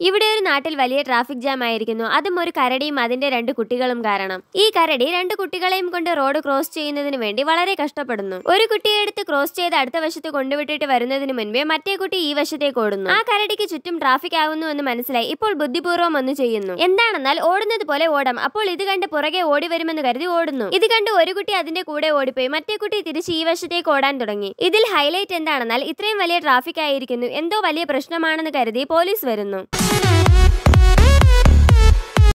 ഇവിടെ ഒരു നാട്ടിൽ വലിയ ട്രാഫിക് ജാം ആയിരിക്കുന്നു. അതും ഒരു കരടിയും അതിന്റെ രണ്ട് കുട്ടികളും കാരണം. ഈ കരടി രണ്ട് കുട്ടികളെയും കൊണ്ട് റോഡ് ക്രോസ് ചെയ്യുന്നതിന് വേണ്ടി വളരെ കഷ്ടപ്പെടുന്നു. ഒരു കുട്ടിയെ എടുത്ത് ക്രോസ് ചെയ്ത് അടുത്ത വശത്ത് കൊണ്ടുവിട്ടിട്ട് വരുന്നതിന് മുൻപേ മറ്റേ കുട്ടി ഈ വശത്തേക്ക് ഓടുന്നു. ആ കരടിക്ക് ചുറ്റും ട്രാഫിക് ആകുന്നു എന്ന് മനസ്സിലായി. ഇപ്പോൾ ബുദ്ധിപൂർവം ഒന്ന് ചെയ്യുന്നു. എന്താണെന്നാൽ ഓടുന്നത് പോലെ ഓടാം. അപ്പോൾ ഇത് കണ്ട് പുറകെ ഓടി വരുമെന്ന് കരുതി ഓടുന്നു. ഇത് കണ്ട് ഒരു കുട്ടി അതിന്റെ കൂടെ ഓടിപ്പോയി. മറ്റേ കുട്ടി തിരിച്ച് ഈ വശത്തേക്ക് ഓടാൻ തുടങ്ങി. ഇതിൽ ഹൈലൈറ്റ് എന്താണെന്നാൽ ഇത്രയും വലിയ ട്രാഫിക് ആയിരിക്കുന്നു. എന്തോ വലിയ പ്രശ്നമാണെന്ന് കരുതി പോലീസ് വരുന്നു.